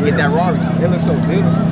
Get that Rari. It looks so beautiful.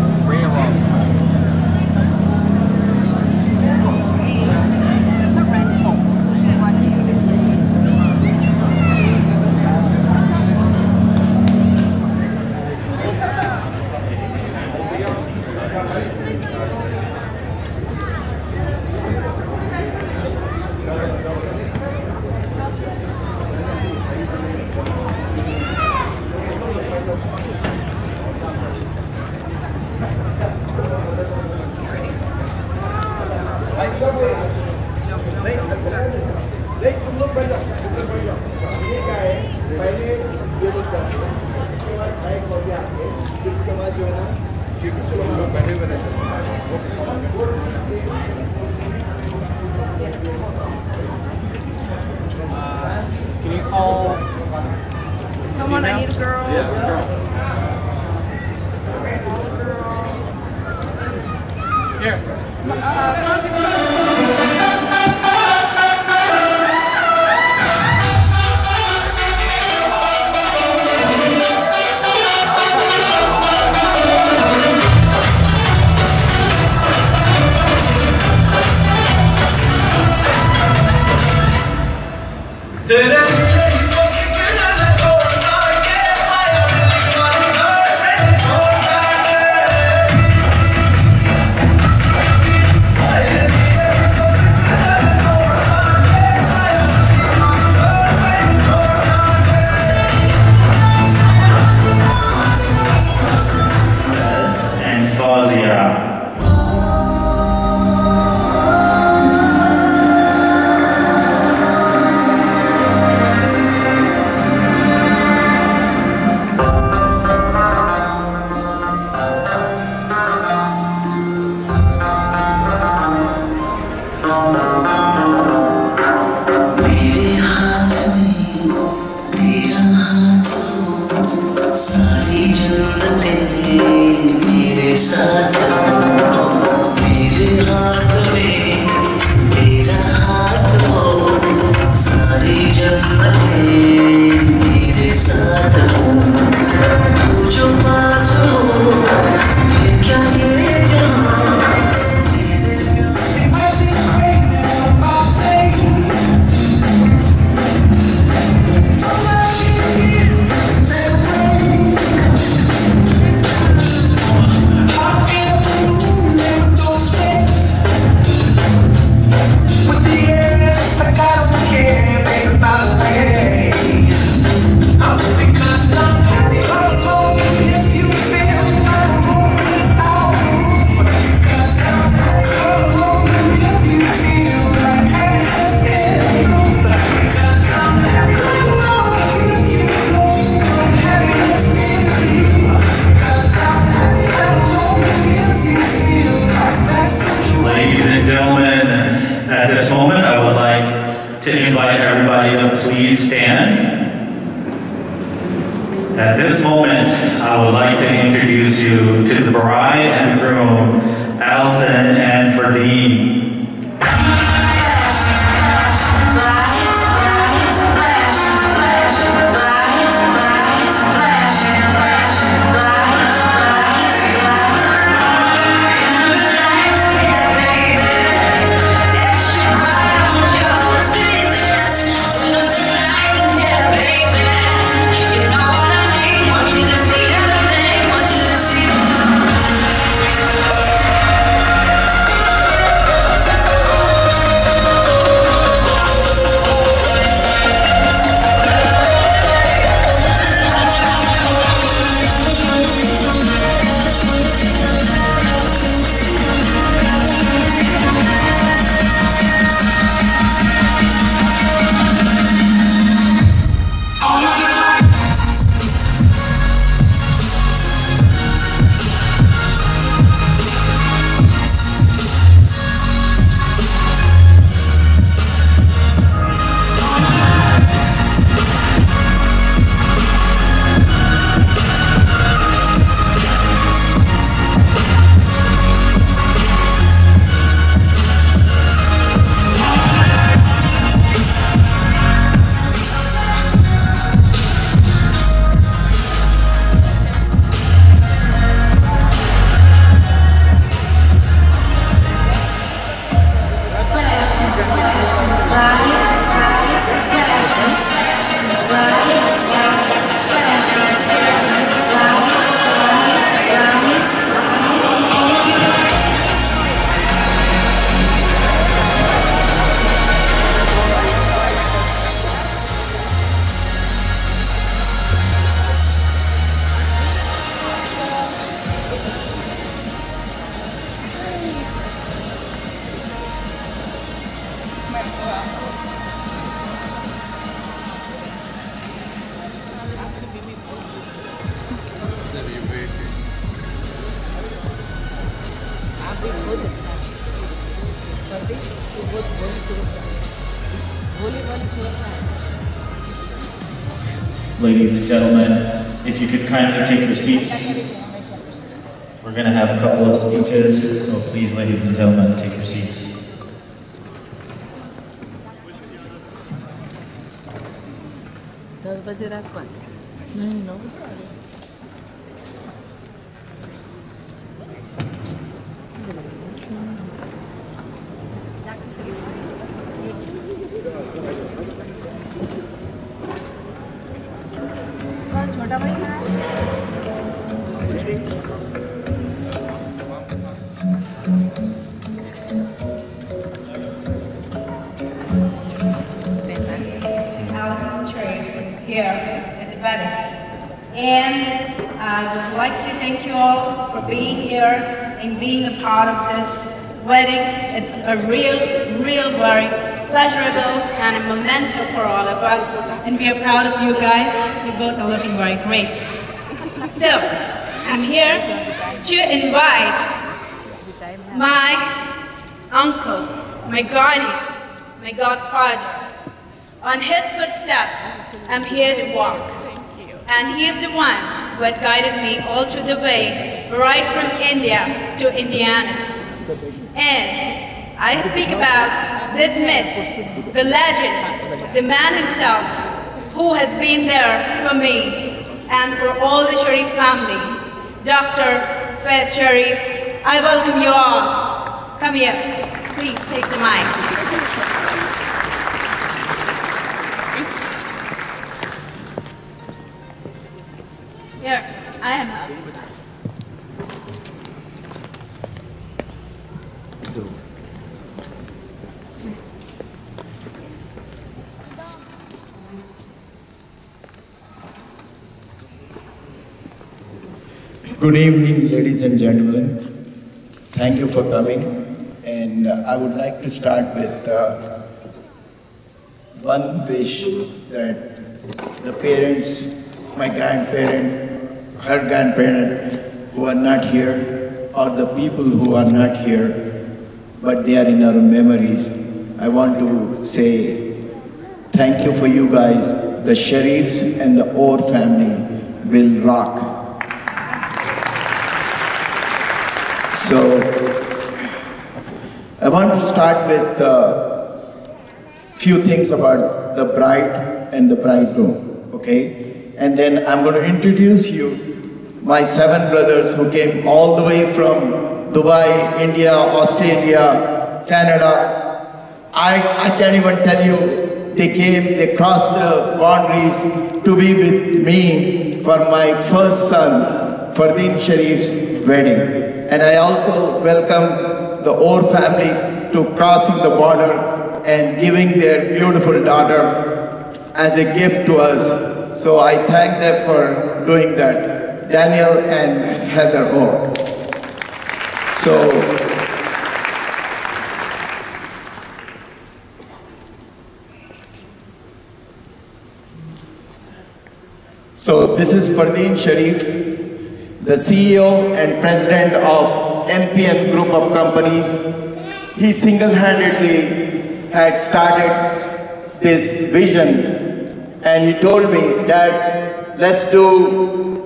Yeah. And I would like to thank you all for being here and being a part of this wedding. It's a real, real, very pleasurable and a memento for all of us. And we are proud of you guys. You both are looking very great. So, I'm here to invite my uncle, my guardian, my godfather. On his footsteps, I'm here to walk. And he is the one who had guided me all through the way, right from India to Indiana. And I speak about this myth, the legend, the man himself, who has been there for me and for all the Sharif family. Dr. Faiz Sharif, I welcome you all. Come here. Please take the mic. I am up. Good evening, ladies and gentlemen. Thank you for coming. And uh, I would like to start with uh, one wish that the parents, my her grandparent, who are not here, or the people who are not here, but they are in our memories, I want to say thank you for you guys. The Sharifs and the Orr family will rock. So, I want to start with a few things about the bride and the bridegroom, okay? And then I'm going to introduce you my seven brothers who came all the way from Dubai, India, Australia, Canada. I, I can't even tell you, they came, they crossed the boundaries to be with me for my first son, Fardeen Sharif's wedding. And I also welcome the Orr family to crossing the border and giving their beautiful daughter as a gift to us. So I thank them for doing that, Daniel and Heather Orr. So So this is Fardeen Sharif, the CEO and president of NPN Group of Companies. He single-handedly had started this vision and he told me that let's do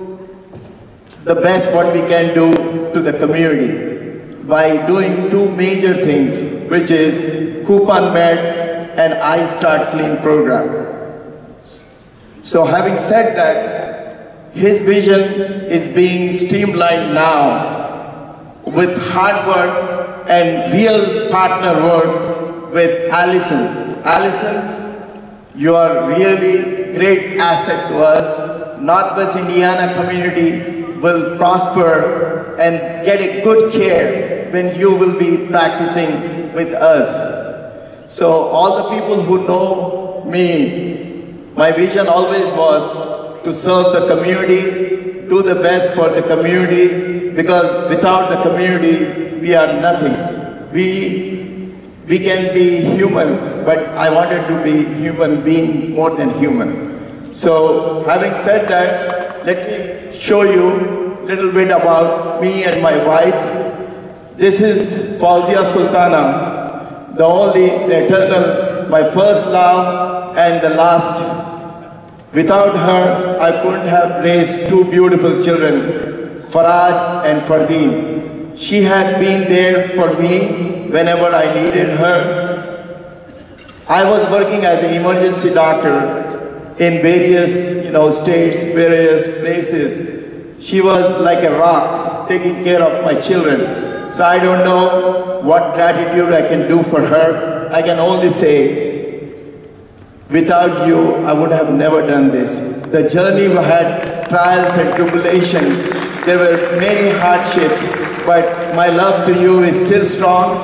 the best what we can do to the community by doing two major things, which is Coupon Med and I Start Clean program. So having said that, his vision is being streamlined now with hard work and real partner work with Allison. Allison, you are really great asset to us. Northwest Indiana community will prosper and get a good care when you will be practicing with us. So all the people who know me my vision always was to serve the community, do the best for the community, because without the community, we are nothing. We, we can be human, but I wanted to be human being more than human. So having said that, let me show you little bit about me and my wife. This is Fauzia Sultana, the only, the eternal, my first love and the last Without her, I couldn't have raised two beautiful children, Faraj and Fardeen. She had been there for me whenever I needed her. I was working as an emergency doctor in various you know, states, various places. She was like a rock, taking care of my children. So I don't know what gratitude I can do for her. I can only say Without you, I would have never done this. The journey had trials and tribulations. There were many hardships, but my love to you is still strong.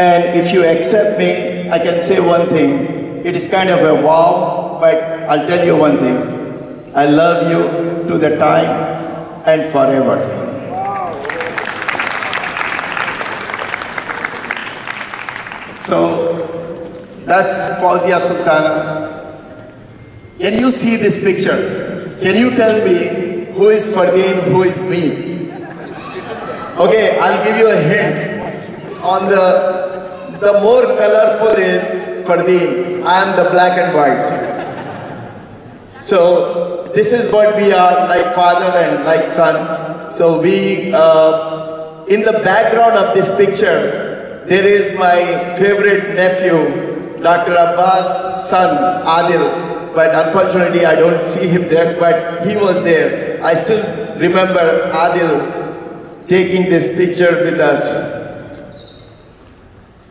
And if you accept me, I can say one thing. It is kind of a wow, but I'll tell you one thing. I love you to the time and forever. So that's Fauzia Sultana. Can you see this picture? Can you tell me who is Fardeen, who is me? Okay, I'll give you a hint. On the, the more colorful is Fardeen. I am the black and white. So, this is what we are, like father and like son. So we, uh, in the background of this picture, there is my favorite nephew, Dr. Abbas' son, Adil. But unfortunately, I don't see him there, but he was there. I still remember Adil taking this picture with us.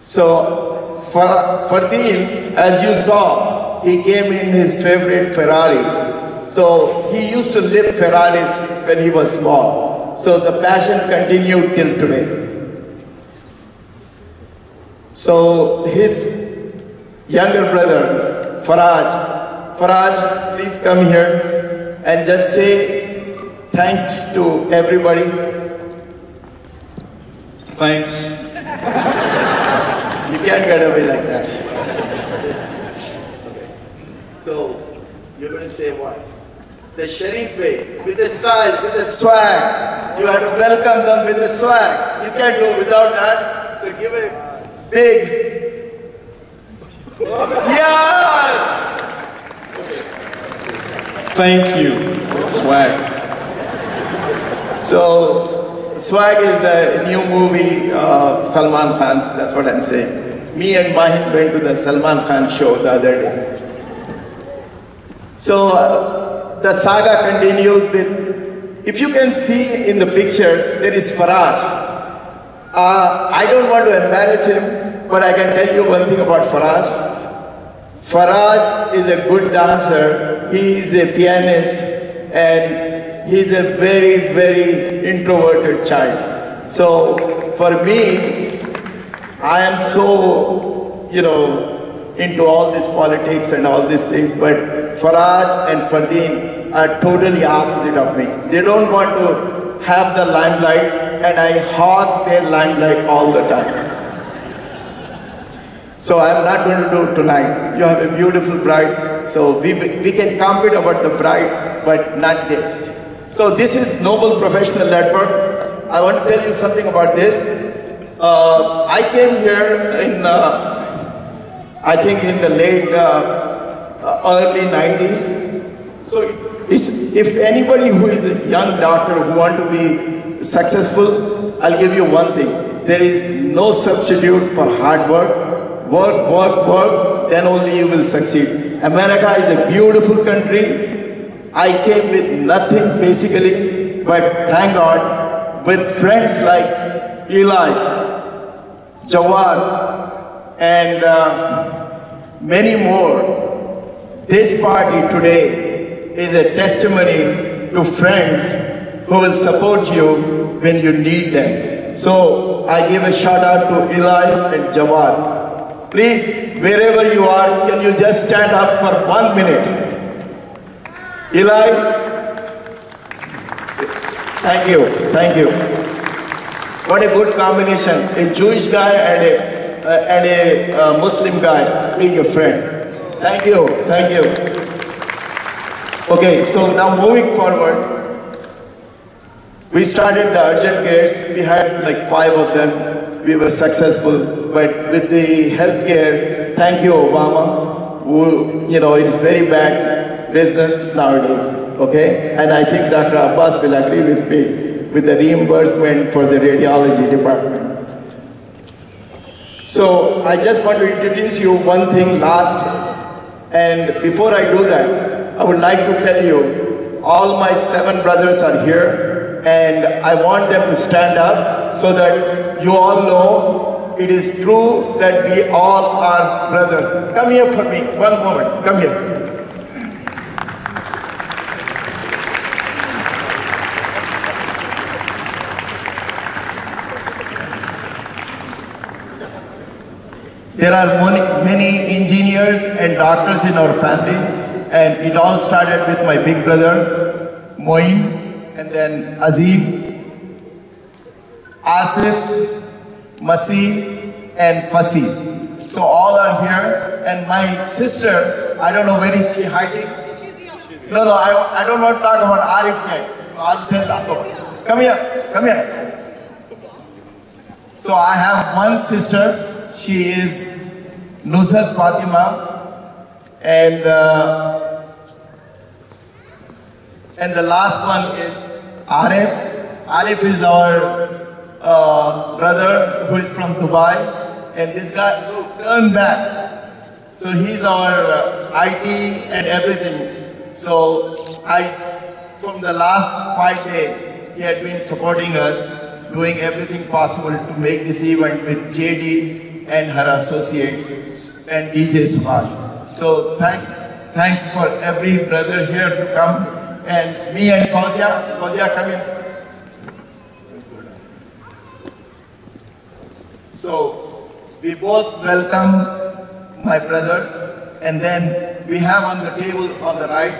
So, for Fardeen, as you saw, he came in his favorite Ferrari. So, he used to lift Ferraris when he was small. So, the passion continued till today. So, his younger brother, Faraj, Faraj, please come here and just say thanks to everybody. Thanks. You can't get away like that. So, you're going to say what? The Sharif way, with a style, with a swag. You have to welcome them with a swag. You can't do without that. So give a big. Yeah! Thank you. Swag. So, Swag is a new movie, uh, Salman Khan's, that's what I'm saying. Me and Mahin went to the Salman Khan show the other day. So, uh, the saga continues with, if you can see in the picture, there is Faraj. Uh, I don't want to embarrass him, but I can tell you one thing about Faraj. Faraj is a good dancer, he is a pianist, and he's a very, very introverted child. So for me, I am so, you know, into all this politics and all these things, but Faraj and Fardeen are totally opposite of me. They don't want to have the limelight, and I hog their limelight all the time. So I'm not going to do it tonight. You have a beautiful bride, so we, we can compete about the bride, but not this. So this is Noble Professional Network. I want to tell you something about this. Uh, I came here in, uh, I think in the late, uh, uh, early 90s. So if anybody who is a young doctor who want to be successful, I'll give you one thing. There is no substitute for hard work. Work, work, work, then only you will succeed. America is a beautiful country. I came with nothing basically, but thank God, with friends like Eli, Jawad, and uh, many more. This party today is a testimony to friends who will support you when you need them. So I give a shout out to Eli and Jawad. Please, wherever you are, can you just stand up for one minute? Eli, thank you, thank you. What a good combination, a Jewish guy and a, uh, and a uh, Muslim guy being a friend. Thank you, thank you. Okay, so now moving forward, we started the urgent cares. We had like five of them. We were successful, but with the healthcare, thank you, Obama. Who, you know, it's very bad business nowadays. Okay, and I think Dr. Abbas will agree with me with the reimbursement for the radiology department. So I just want to introduce you one thing last, and before I do that, I would like to tell you, all my seven brothers are here, and I want them to stand up so that you all know it is true that we all are brothers. Come here for me, one moment, come here. There are many, engineers and doctors in our family, and it all started with my big brother, Moin, and then Azim, Asif, Masih, and Fasi. So all are here, and my sister, I don't know where is she hiding? No, no, I, I don't want to talk about Arif yet. I'll tell her. Come here, come here. So I have one sister, she is Nusrat Fatima, and uh, And the last one is Arif. Arif is our uh, brother who is from Dubai. And this guy turned back. So he's our uh, IT and everything. So I, from the last five days, he had been supporting us, doing everything possible to make this event with JD and her associates and DJ Subhash. So thanks, thanks for every brother here to come. And me and Fauzia, Fauzia, come here. So we both welcome my brothers, and then we have on the table on the right,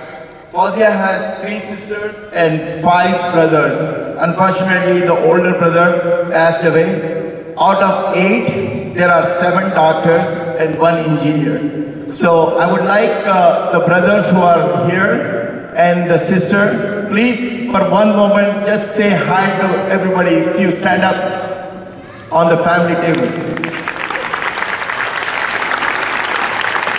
Fauzia has three sisters and five brothers. Unfortunately, the older brother passed away. Out of eight, there are seven doctors and one engineer. So I would like uh, the brothers who are here and the sister, please for one moment just say hi to everybody if you stand up on the family table.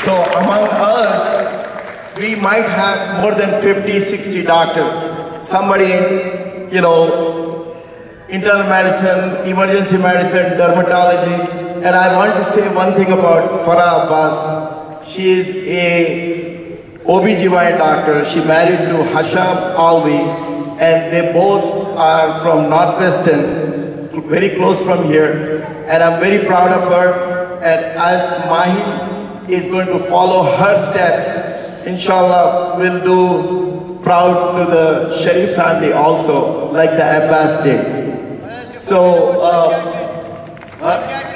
So among us, we might have more than 50, 60 doctors. Somebody in, you know, internal medicine, emergency medicine, dermatology. And I want to say one thing about Farah Abbas. She is a OBGYN doctor. She married to Hasham Alvi and they both are from Northwestern, very close from here. And I'm very proud of her. And as Mahin is going to follow her steps, inshallah, we'll do proud to the Sharif family also, like the Abbas did. So, uh, uh,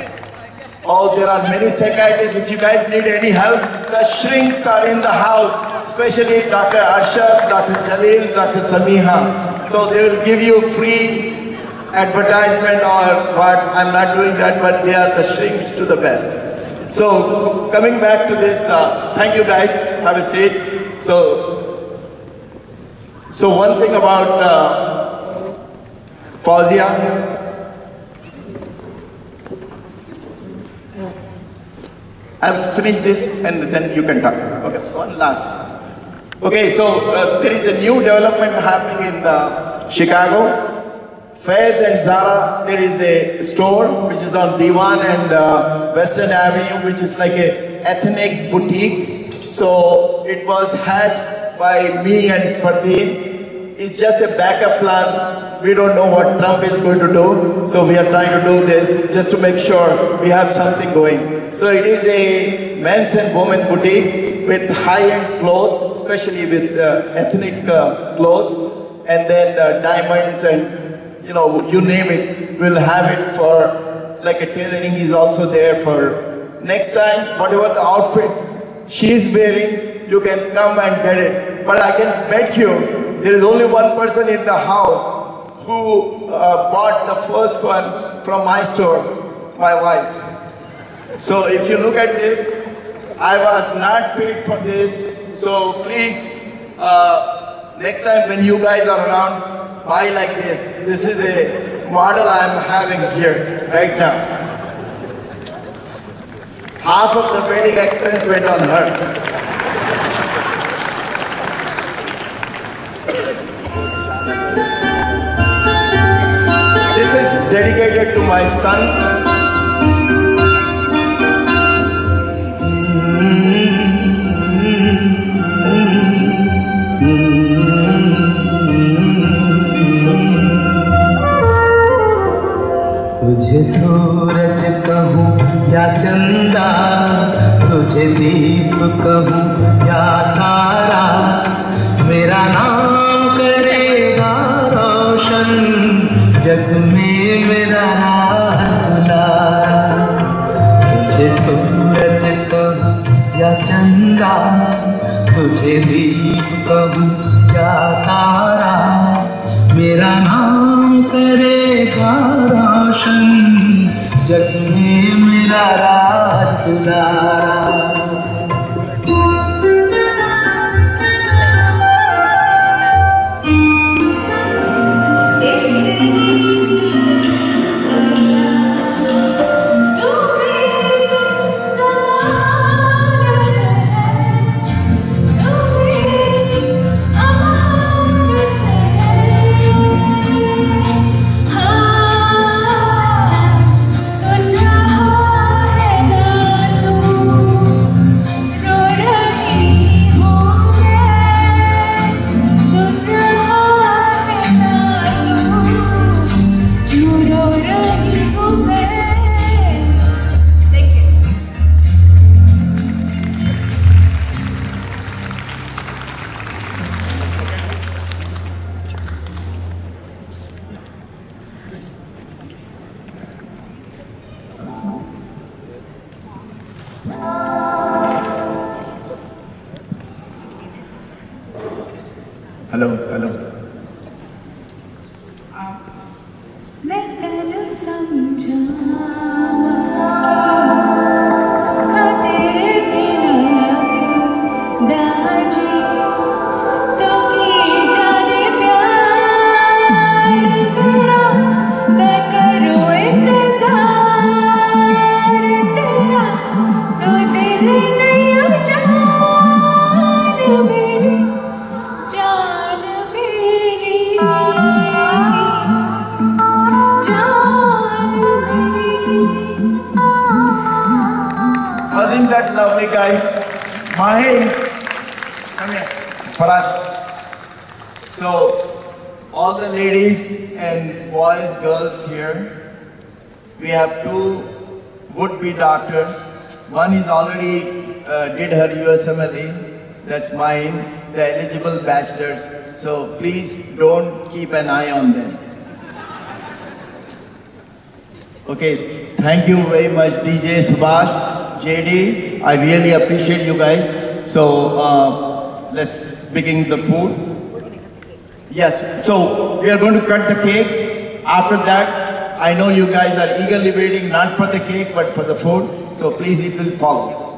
Oh, there are many psychiatrists. If you guys need any help, the shrinks are in the house, especially Dr. Arshad, Dr. Jalil, Dr. Samiha. So they will give you free advertisement or what. I'm not doing that, but they are the shrinks to the best. So coming back to this, uh, thank you guys. Have a seat. So, so one thing about uh, I will finish this and then you can talk. Okay, one last. Okay, so uh, there is a new development happening in the Chicago. Fairs and Zara, there is a store which is on Devon and uh, Western Avenue, which is like a ethnic boutique. So it was hatched by me and Fardeen. It's just a backup plan. We don't know what Trump is going to do, so we are trying to do this just to make sure we have something going. So it is a men's and women boutique with high-end clothes, especially with uh, ethnic uh, clothes, and then uh, diamonds and you know, you name it, we'll have it for, like a tailoring is also there for next time, whatever the outfit she's wearing, you can come and get it. But I can bet you, there is only one person in the house who uh, bought the first one from my store, my wife. So if you look at this, I was not paid for this. So please, uh, next time when you guys are around, buy like this. This is a model I'm having here right now. Half of the wedding expense went on her. This is dedicated to my sons. तुझे सूरज कहूँ या चंदा, तुझे दीप कहूँ या तारा, मेरा नाम चंदा तुझे भी कहूँ क्या तारा? मेरा नाम करेगा रोशन। जग में मेरा राज दुलारा That's mine, the eligible bachelors. So please don't keep an eye on them. Okay, thank you very much, DJ Subhash, JD. I really appreciate you guys. So uh, let's begin the food. Yes, so we are going to cut the cake. After that, I know you guys are eagerly waiting not for the cake but for the food. So please, it will follow.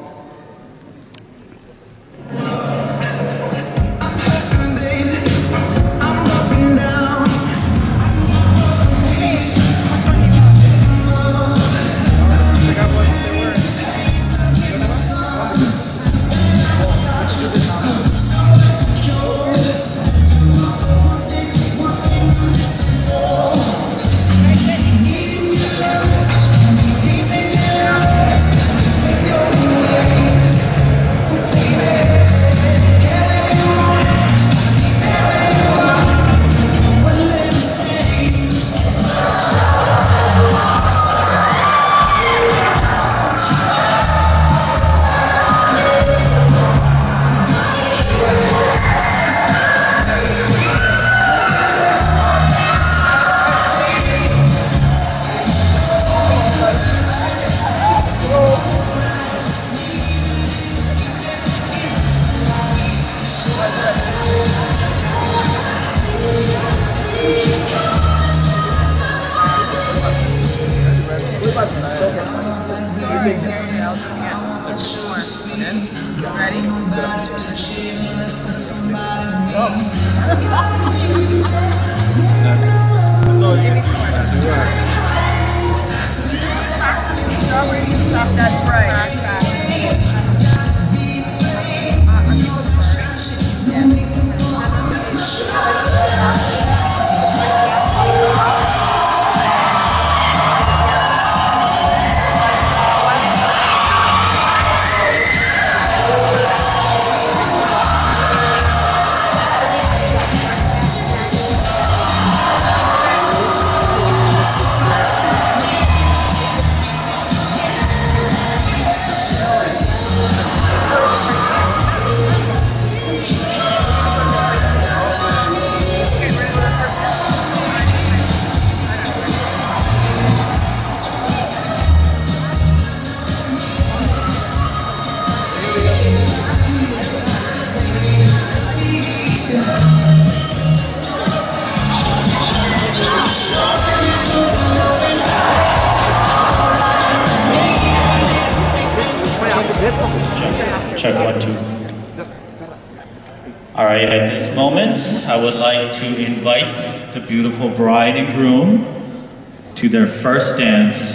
Would like to invite the beautiful bride and groom to their first dance.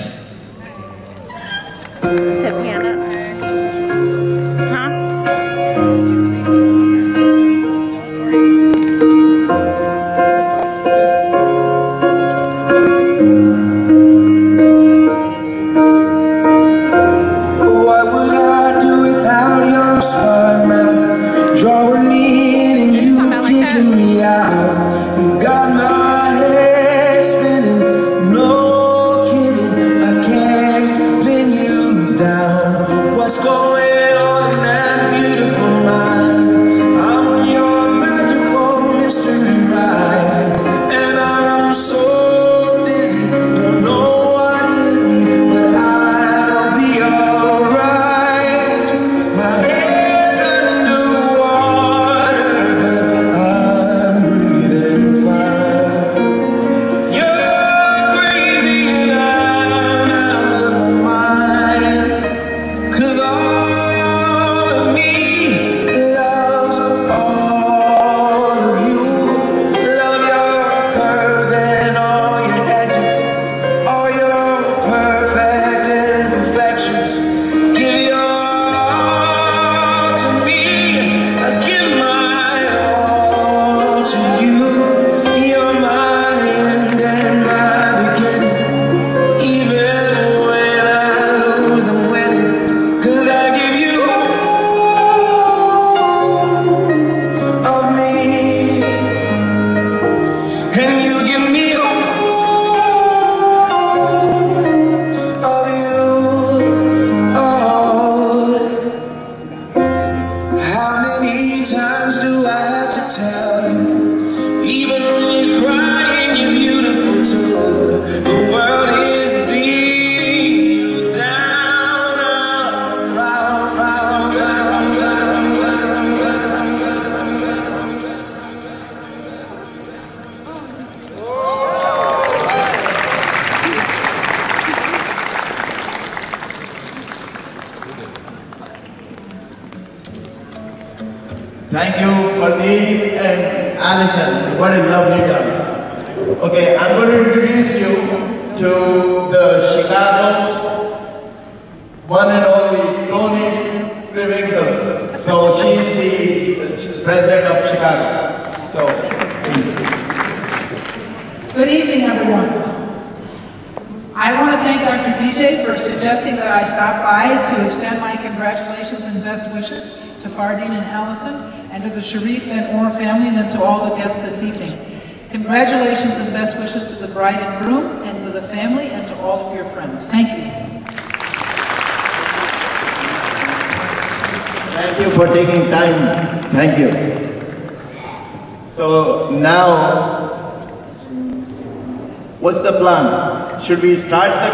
Should we start the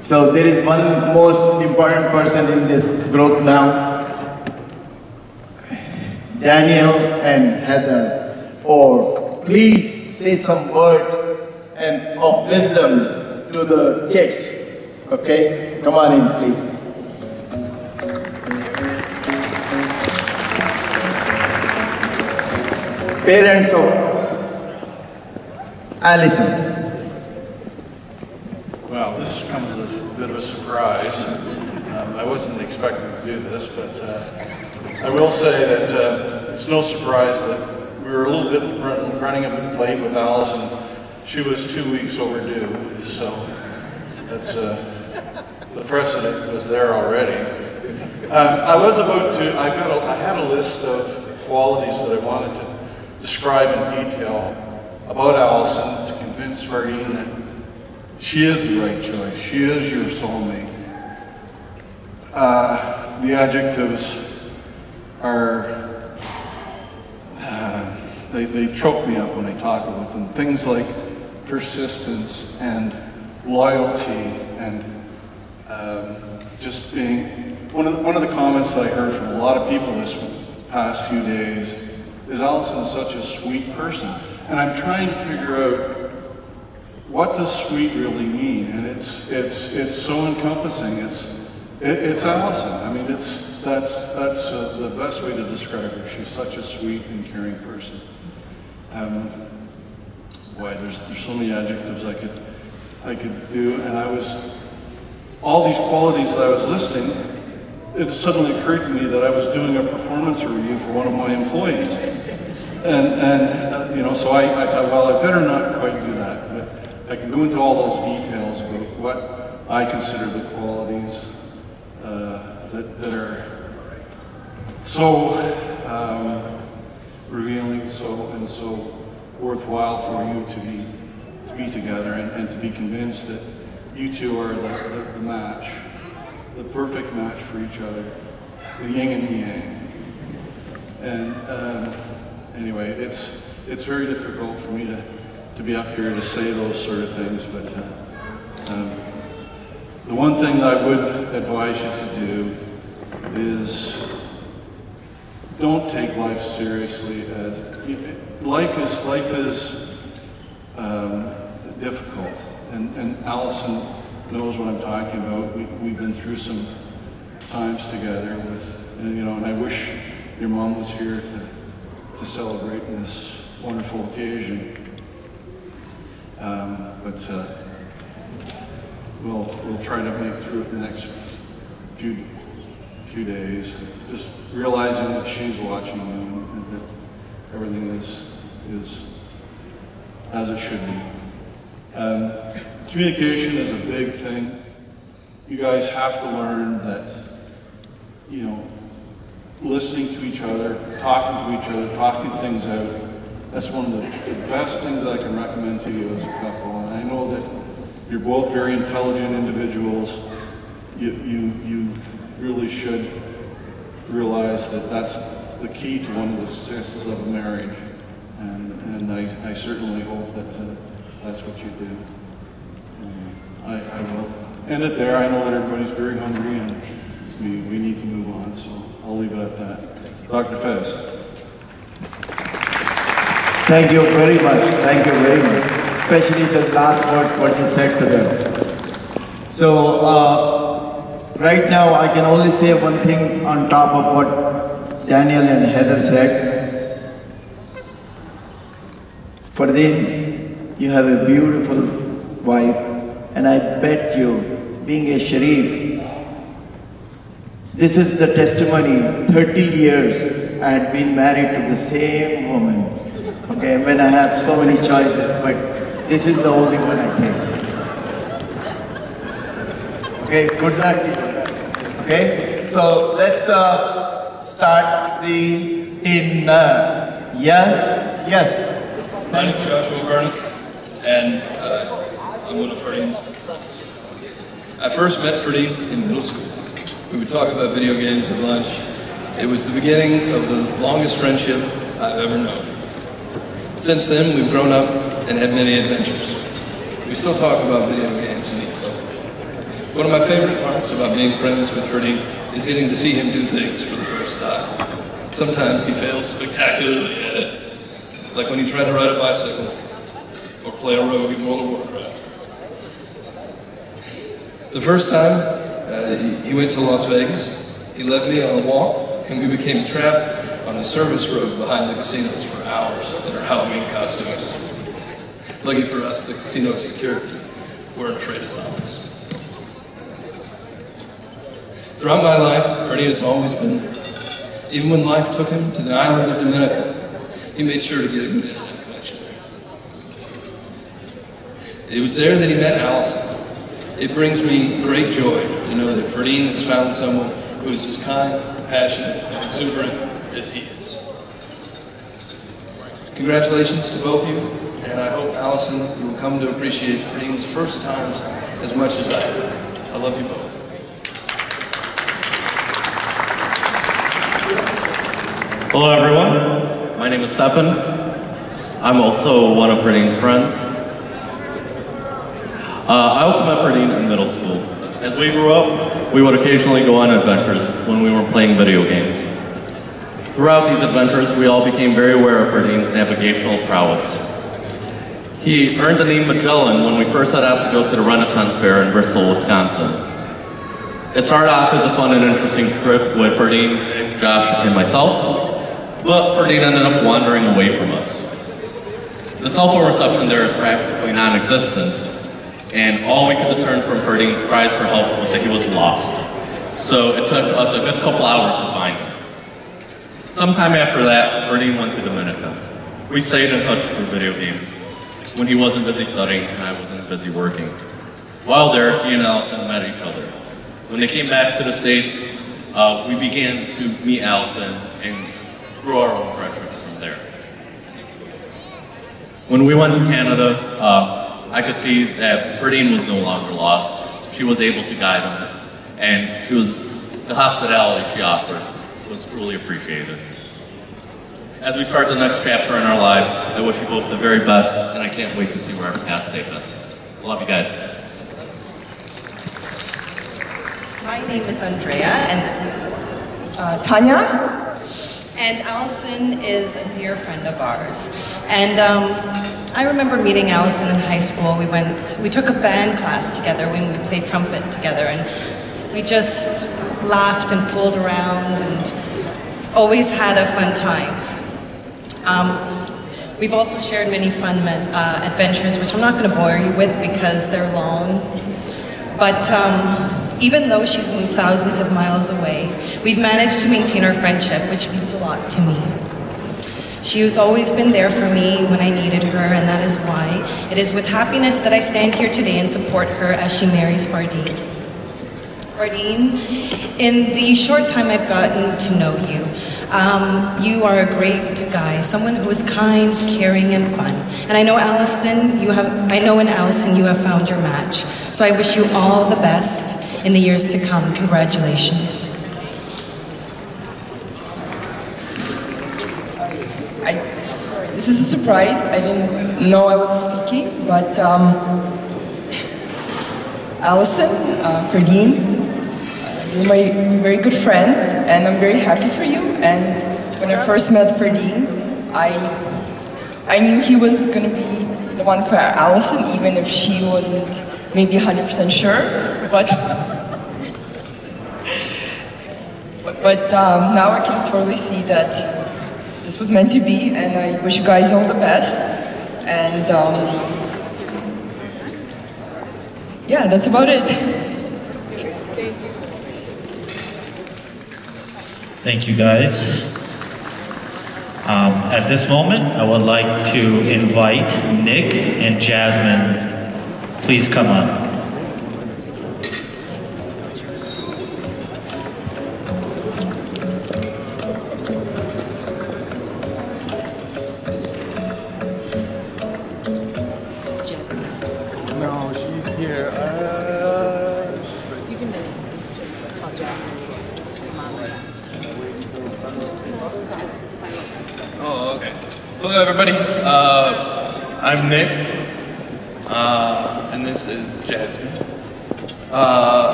So there is one most important person in this group now. Daniel and Heather. Or please say some word and of wisdom to the kids. Okay? Come on in, please. Parents of Allison. Well, this comes as a bit of a surprise. Um, I wasn't expecting to do this, but uh, I will say that uh, it's no surprise that we were a little bit run, running a bit late with Allison. She was two weeks overdue, so that's uh, the precedent was there already. Um, I was about to. I got. A, I had a list of qualities that I wanted to describe in detail about Allison to convince Fardeen that she is the right choice. She is your soulmate. Uh, the adjectives are, uh, they, they choke me up when I talk about them. Things like persistence and loyalty and um, just being, one of, the, one of the comments I heard from a lot of people this past few days is Allison's such a sweet person. And I'm trying to figure out what does sweet really mean? And it's it's it's so encompassing. It's it, it's Allison. I mean, it's that's that's uh, the best way to describe her. She's such a sweet and caring person. Um, boy, there's there's so many adjectives I could I could do, and I was all these qualities that I was listing. It suddenly occurred to me that I was doing a performance review for one of my employees, and and uh, you know, so I, I thought, well, I better not quite do that, but. I can go into all those details about what I consider the qualities uh, that, that are so um, revealing, so and so worthwhile for you to be to be together and, and to be convinced that you two are the, the, the match, the perfect match for each other, the yin and the yang. And um, anyway, it's it's very difficult for me to to be up here to say those sort of things, but uh, um, the one thing that I would advise you to do is don't take life seriously as life is life is um, difficult, and, and Allison knows what I'm talking about. We, we've been through some times together with, you know, and I wish your mom was here to to celebrate this wonderful occasion. Um, but uh, we'll we'll try to make through it the next few few days. Just realizing that she's watching and that everything is is as it should be. Um, communication is a big thing. You guys have to learn that you know listening to each other, talking to each other, talking things out that's one of the, the, best things I can recommend to you as a couple. And I know that you're both very intelligent individuals. You, you, you, really should realize that that's the key to one of the successes of a marriage. And, and I, I certainly hope that uh, that's what you do. Um, I, I will end it there. I know that everybody's very hungry and we, we need to move on, so I'll leave it at that. Dr. Fez. Thank you very much. Thank you very much. Especially the last words what you said to them. So, uh, right now I can only say one thing on top of what Daniel and Heather said. Fardeen, you have a beautiful wife, and I bet you, being a Sharif, this is the testimony 30 years I had been married to the same woman. Okay, when I have so many choices, but this is the only one I think. Okay, good luck to you guys. Okay, so let's uh, start the dinner. Yes, yes. My name is Joshua Burnett, and uh, I'm one of Ferdinand's. I first met Ferdinand in middle school. We would talk about video games at lunch. It was the beginning of the longest friendship I've ever known. Since then, we've grown up and had many adventures. We still talk about video games and eat One of my favorite parts about being friends with Ferdinand is getting to see him do things for the first time. Sometimes he fails spectacularly at it, like when he tried to ride a bicycle or play a rogue in World of Warcraft. The first time, uh, he, he went to Las Vegas. He led me on a walk, and we became trapped on a service road behind the casinos for hours in our Halloween costumes. Lucky for us, the casino security weren't afraid of zombies. Throughout my life, Freddie has always been there. Even when life took him to the island of Dominica, he made sure to get a good internet connection there. It was there that he met Allison. It brings me great joy to know that Ferdinand has found someone who is as kind, passionate, and exuberant as he is. Congratulations to both of you, and I hope, Allison, you will come to appreciate Ferdinand's first times as much as I do. I love you both. Hello, everyone. My name is Stefan. I'm also one of Ferdinand's friends. Uh, I also met Ferdinand in middle school. As we grew up, we would occasionally go on adventures when we were playing video games. Throughout these adventures, we all became very aware of Ferdinand's navigational prowess. He earned the name Magellan when we first set out to go to the Renaissance Fair in Bristol, Wisconsin. It started off as a fun and interesting trip with Ferdinand, Josh, and myself, but Ferdinand ended up wandering away from us. The cell phone reception there is practically non-existent, and all we could discern from Ferdinand's cries for help was that he was lost. So it took us a good couple hours to find him. Sometime after that, Ferdinand went to Dominica. We stayed in touch through video games, when he wasn't busy studying and I wasn't busy working. While there, he and Allison met each other. When they came back to the States, uh, we began to meet Allison and grew our own friendships from there. When we went to Canada, uh, I could see that Ferdinand was no longer lost. She was able to guide him, and she was the hospitality she offered was truly appreciated. As we start the next chapter in our lives, I wish you both the very best, and I can't wait to see where our paths take us. Love you guys. My name is Andrea, and this is uh, Tanya. And Allison is a dear friend of ours. And um, I remember meeting Allison in high school. We went, we took a band class together when we played trumpet together, and we just laughed and fooled around and always had a fun time. Um, we've also shared many fun uh, adventures, which I'm not going to bore you with because they're long. But um, even though she's moved thousands of miles away, we've managed to maintain our friendship, which means a lot to me. She has always been there for me when I needed her, and that is why it is with happiness that I stand here today and support her as she marries Fardeen. Fardeen, in the short time I've gotten to know you, um, you are a great guy, someone who is kind, caring, and fun. And I know Allison, you have, I know in Allison you have found your match. So I wish you all the best in the years to come. Congratulations. I, this is a surprise. I didn't know I was speaking, but um, Allison, uh, Fardeen, uh, you're my very good friends, and I'm very happy for you. And when I first met Fardeen, I, I knew he was to be the one for Allison, even if she wasn't maybe 100% sure. But, but um, now I can totally see that this was meant to be, and I wish you guys all the best. And um, yeah, that's about it. Thank you, guys. Um, at this moment, I would like to invite Nick and Jasmine. Please come up.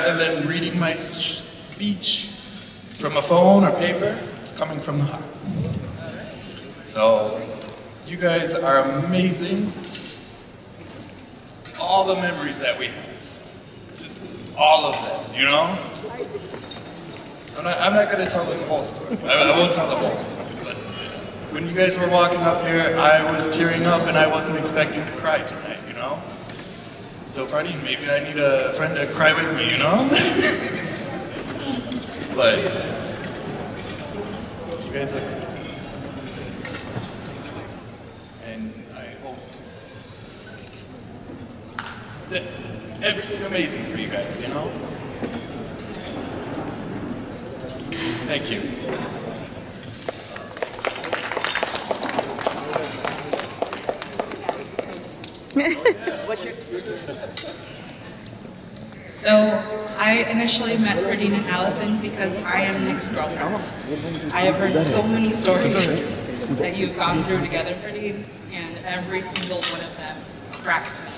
Rather than reading my speech from a phone or paper, it's coming from the heart. So, you guys are amazing. All the memories that we have. Just all of them, you know? I'm not, I'm not gonna tell the whole story. I, I won't tell the whole story, but when you guys were walking up here, I was tearing up and I wasn't expecting to cry tonight, you know? So Freddie, maybe I need a friend to cry with me, you know? but you guys look. And I hope that everything amazing for you guys, you know? Thank you. So I initially met Fardeen and Allison because I am Nick's girlfriend. I have heard so many stories that you've gone through together, Fardeen, and every single one of them cracks me,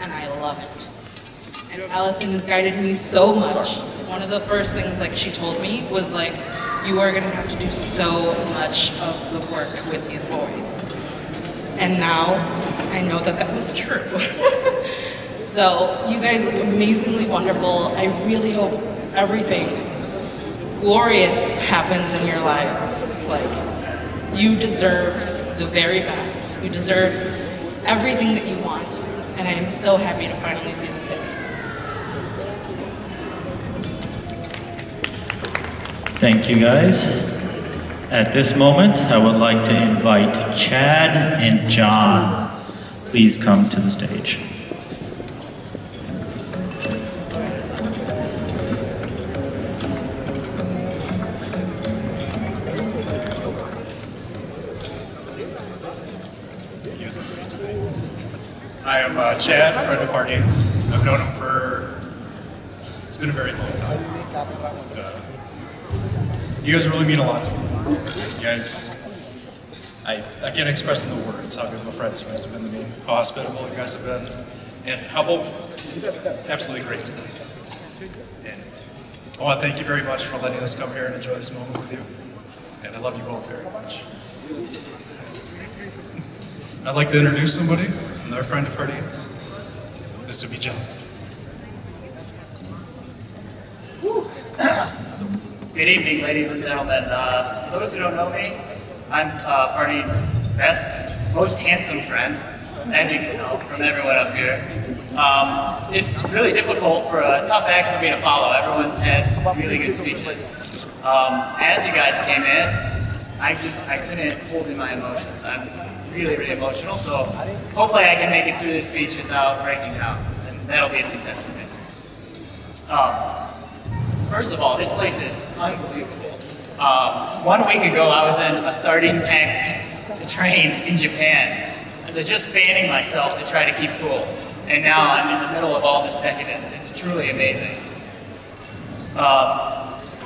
and I love it. And Allison has guided me so much. One of the first things like she told me was like, you are gonna have to do so much of the work with these boys. And now I know that that was true. so you guys look amazingly wonderful. I really hope everything glorious happens in your lives. Like, you deserve the very best. You deserve everything that you want. And I am so happy to finally see this day. Thank you, guys. At this moment, I would like to invite Chad and John. Please come to the stage. I am uh, Chad, friend of Fardeen's. I've known him for, it's been a very long time. And, uh, you guys really mean a lot to me. Guys, I, I can't express in the words how good of friends you guys have been to me, how hospitable you guys have been, and how absolutely great tonight. And oh, I want to thank you very much for letting us come here and enjoy this moment with you. And I love you both very much. I'd like to introduce somebody, another friend of Fardeen's. This would be John. Good evening, ladies and gentlemen. Uh, for those who don't know me, I'm uh, best, most handsome friend, as you can tell from everyone up here. Um, it's really difficult for a tough act for me to follow. Everyone's had really good speeches. Um, as you guys came in, I just I couldn't hold in my emotions. I'm really, really emotional, so hopefully I can make it through this speech without breaking down, and that'll be a success for me. Um, first of all, this place is unbelievable. Um, one week ago, I was in a sardine-packed train in Japan, just fanning myself to try to keep cool. And now I'm in the middle of all this decadence. It's truly amazing. Um,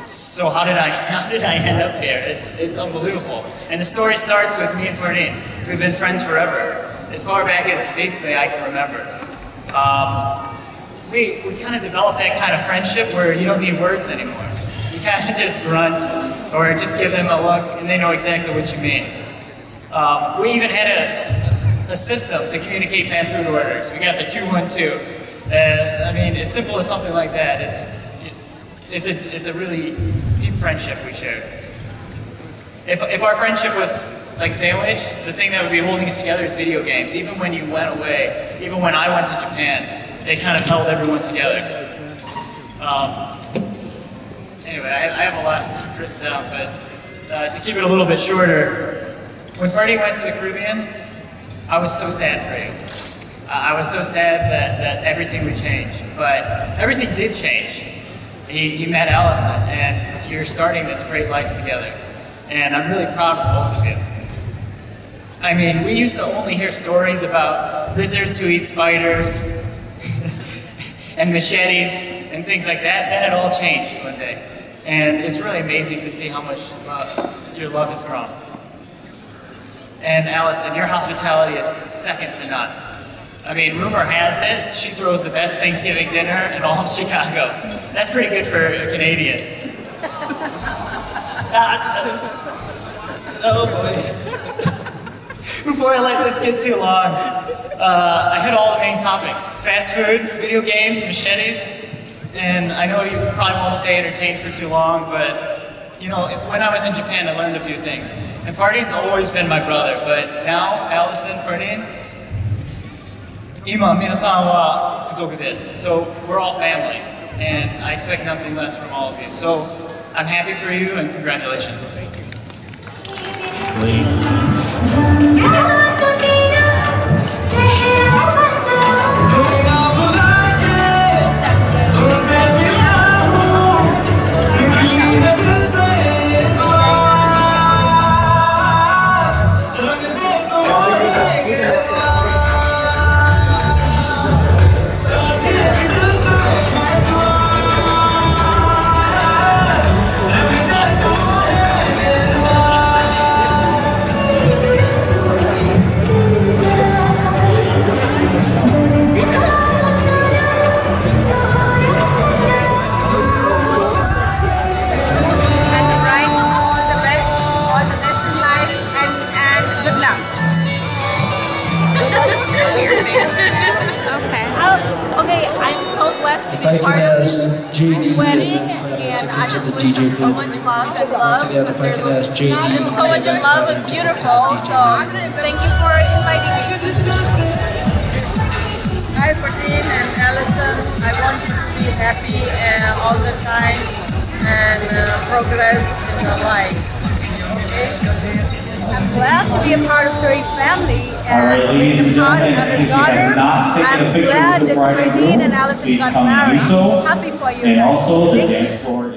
so how did I how did I end up here? It's it's unbelievable. And the story starts with me and Florine. We've been friends forever, as far back as basically I can remember. Um, we we kind of developed that kind of friendship where you don't need words anymore. You kind of just grunt or just give them a look, and they know exactly what you mean. Um, we even had a, a system to communicate fast food orders. We got the 212. And I mean, as simple as something like that. It, it, it's a, it's a really deep friendship we share. If, if our friendship was like sandwich, the thing that would be holding it together is video games. Even when you went away, even when I went to Japan, it kind of held everyone together. Um, anyway, I, I, have a lot of stuff written down, but uh, to keep it a little bit shorter, when Freddie went to the Caribbean, I was so sad for you. Uh, I was so sad that, that everything would change, but everything did change. He, he met Allison, and you're starting this great life together. And I'm really proud of both of you. I mean, we used to only hear stories about lizards who eat spiders and machetes and things like that. Then it all changed one day. And it's really amazing to see how much uh, your love has grown. And Allison, your hospitality is second to none. I mean, rumor has it, she throws the best Thanksgiving dinner in all of Chicago. That's pretty good for a Canadian. uh, oh boy. Before I let this get too long, uh, I hit all the main topics. Fast food, video games, machetes, and I know you probably won't stay entertained for too long, but you know, when I was in Japan, I learned a few things. And partying's always been my brother, but now, Allison, Ferdinand, Ima, minasan wa kazoku desu. So, we're all family, and I expect nothing less from all of you. So, I'm happy for you, and congratulations. Thank you. Please. And JD wedding, and and I just wish them so much love and love. Once again, if I can ask Just so much in love and beautiful. So thank you for inviting me. Hi, Fatin and Allison. I want you to be happy uh, all the time and uh, progress in your life. I'm glad to be a part of Curry family All right, and ladies and gentlemen, of if you have not taken a I'm picture glad with the that bride and groom, please got come and do married. so. Happy for you And guys. also the Thank dance floor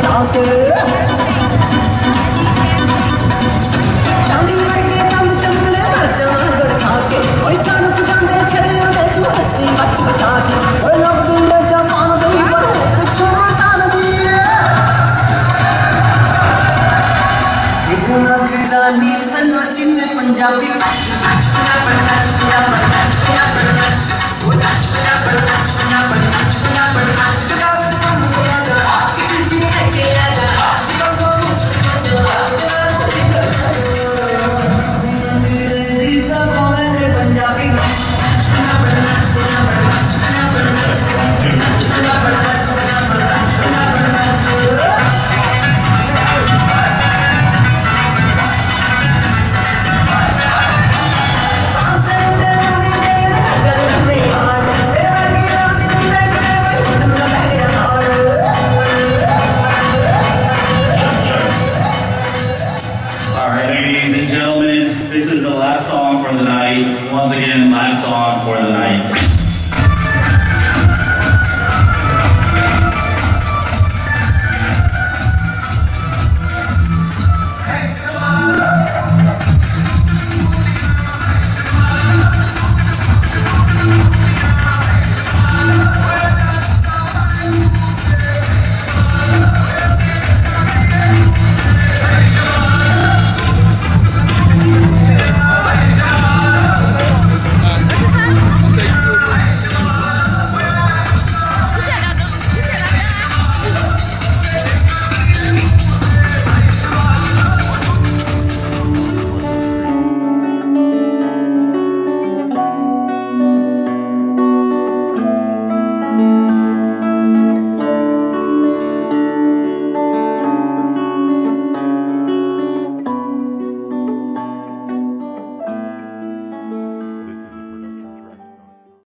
找死。